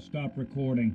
stop recording.